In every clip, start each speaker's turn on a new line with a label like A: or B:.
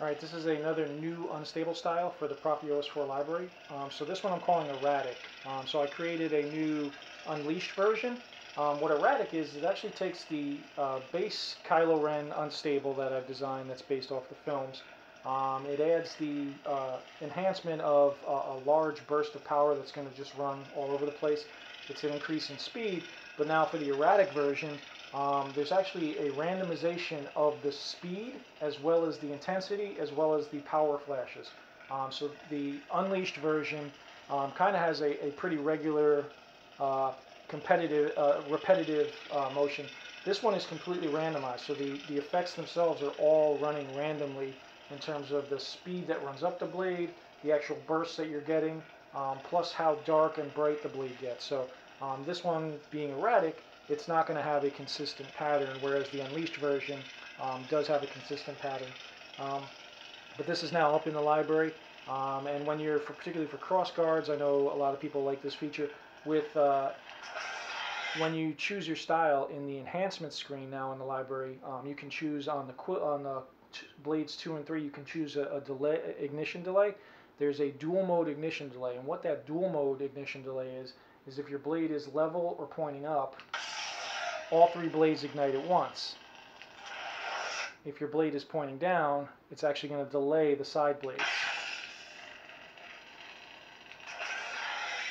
A: All right, this is another new unstable style for the Proffie OS4 library. Um, so this one I'm calling erratic. Um, so I created a new unleashed version. Um, what erratic is, it actually takes the uh, base Kylo Ren unstable that I've designed that's based off the films. Um, it adds the uh, enhancement of a, a large burst of power that's going to just run all over the place. It's an increase in speed, but now for the erratic version, um, there's actually a randomization of the speed as well as the intensity as well as the power flashes. Um, so the unleashed version um, kind of has a, a, pretty regular, uh, competitive, uh, repetitive uh, motion. This one is completely randomized, so the, the effects themselves are all running randomly in terms of the speed that runs up the blade, the actual bursts that you're getting, um, plus how dark and bright the blade gets. So um, this one being erratic, it's not going to have a consistent pattern, whereas the Unleashed version um, does have a consistent pattern. Um, but this is now up in the library, um, and when you're, for, particularly for cross guards, I know a lot of people like this feature, with uh, when you choose your style in the enhancement screen now in the library, um, you can choose on the on the blades two and three, you can choose a, a delay ignition delay. There's a dual mode ignition delay, and what that dual mode ignition delay is is if your blade is level or pointing up, all three blades ignite at once. If your blade is pointing down, it's actually going to delay the side blades.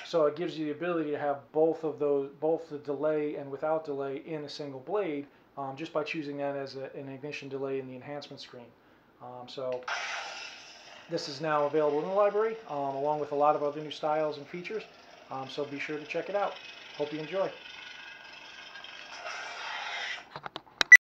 A: So it gives you the ability to have both of those, both the delay and without delay in a single blade, um, just by choosing that as a, an ignition delay in the enhancement screen. Um, so this is now available in the library, um, along with a lot of other new styles and features. Um, so be sure to check it out. Hope you enjoy.